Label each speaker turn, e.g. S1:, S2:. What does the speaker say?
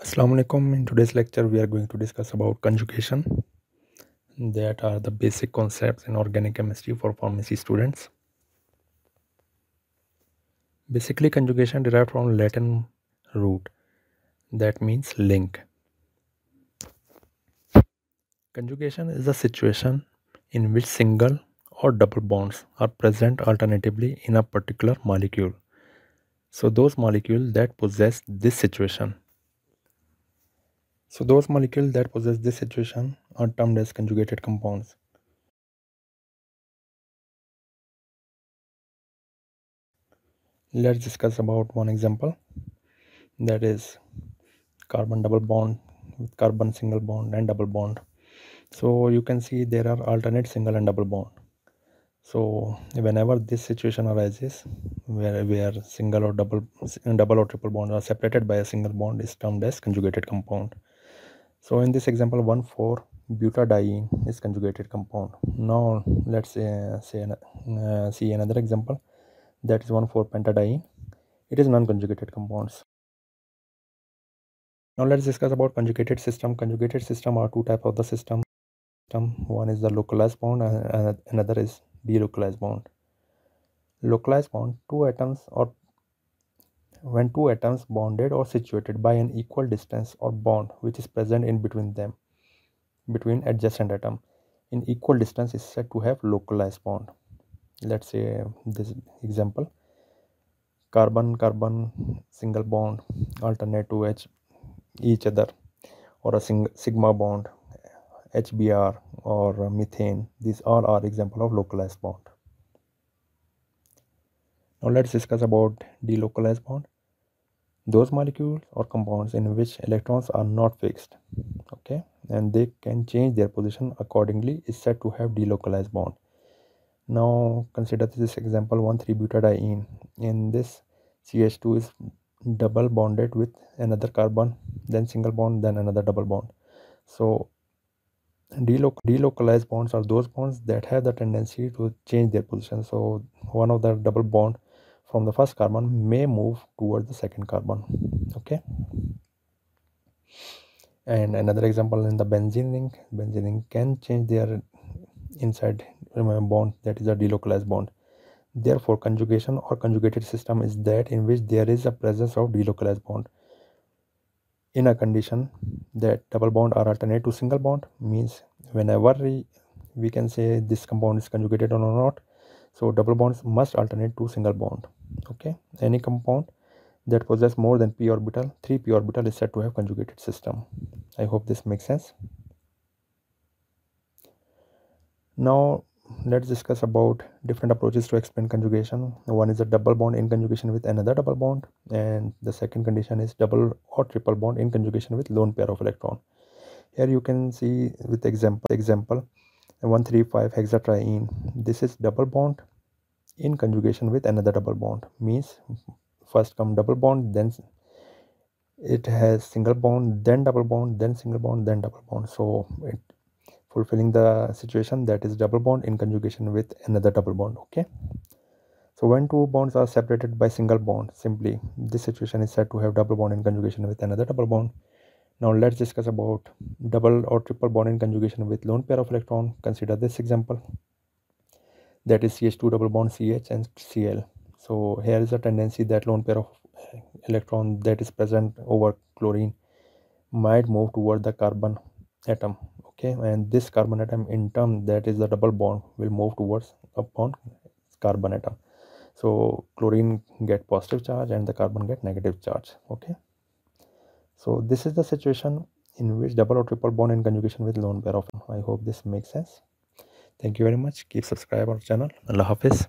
S1: Assalamu alaikum. In today's lecture, we are going to discuss about conjugation. That are the basic concepts in organic chemistry for pharmacy students. Basically, conjugation derived from Latin root that means link. Conjugation is a situation in which single or double bonds are present alternatively in a particular molecule. So those molecules that possess this situation so those molecules that possess this situation are termed as conjugated compounds. Let's discuss about one example that is carbon double bond with carbon single bond and double bond. So you can see there are alternate single and double bond. So whenever this situation arises where, where single or double double or triple bond are separated by a single bond is termed as conjugated compound. So in this example 1 4 butadiene is conjugated compound. Now let's uh, say uh, see another example that is 1 4 pentadiene It is non-conjugated compounds. Now let's discuss about conjugated system. Conjugated system are two type of the system. One is the localized bond and another is delocalized bond. Localized bond, two atoms or when two atoms bonded or situated by an equal distance or bond which is present in between them between adjacent atom. In equal distance is said to have localized bond. Let's say um, this example. Carbon carbon single bond alternate to h each other or a sigma bond hbr or methane. These all are example of localized bond now let's discuss about delocalized bond. Those molecules or compounds in which electrons are not fixed, okay, and they can change their position accordingly is said to have delocalized bond. Now consider this example 1,3-butadiene. In this CH2 is double bonded with another carbon, then single bond, then another double bond. So delocalized bonds are those bonds that have the tendency to change their position. So one of the double bond from the first carbon may move towards the second carbon okay? And another example in the benzene ring benzene ring can change their inside bond that is a delocalized bond. Therefore conjugation or conjugated system is that in which there is a presence of delocalized bond. In a condition that double bond are alternate to single bond means whenever we, we can say this compound is conjugated or not so double bonds must alternate to single bond okay any compound that possess more than p orbital 3 p orbital is said to have conjugated system. I hope this makes sense. Now let's discuss about different approaches to explain conjugation. One is a double bond in conjugation with another double bond and the second condition is double or triple bond in conjugation with lone pair of electron. Here you can see with example example 135 hexatriene. This is double bond in conjugation with another double bond. Means first come double bond then it has single bond then double bond then single bond then double bond. So it fulfilling the situation that is double bond in conjugation with another double bond okay? So when two bonds are separated by single bond simply this situation is said to have double bond in conjugation with another double bond. Now let's discuss about double or triple bond in conjugation with lone pair of electron. Consider this example that is CH2 double bond CH and Cl. So here is a tendency that lone pair of electron that is present over chlorine might move toward the carbon atom okay? And this carbon atom in turn that is the double bond will move towards upon carbon atom. So chlorine get positive charge and the carbon get negative charge okay? So this is the situation in which double or triple bond in conjugation with lone pair of i hope this makes sense thank you very much. Keep subscribe our channel. Allah hafiz